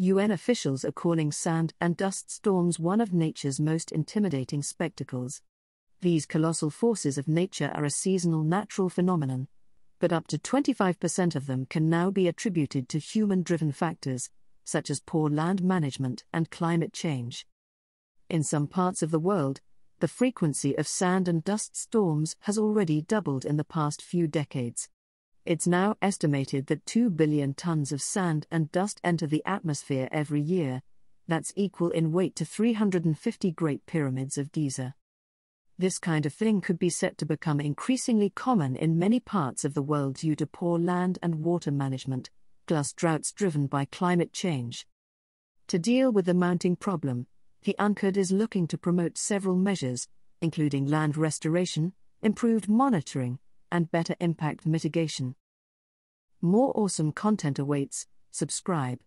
UN officials are calling sand and dust storms one of nature's most intimidating spectacles. These colossal forces of nature are a seasonal natural phenomenon, but up to 25% of them can now be attributed to human driven factors, such as poor land management and climate change. In some parts of the world, the frequency of sand and dust storms has already doubled in the past few decades. It's now estimated that 2 billion tons of sand and dust enter the atmosphere every year. That's equal in weight to 350 Great Pyramids of Giza. This kind of thing could be set to become increasingly common in many parts of the world due to poor land and water management, plus droughts driven by climate change. To deal with the mounting problem, the UNCCD is looking to promote several measures, including land restoration, improved monitoring, and better impact mitigation. More awesome content awaits. Subscribe.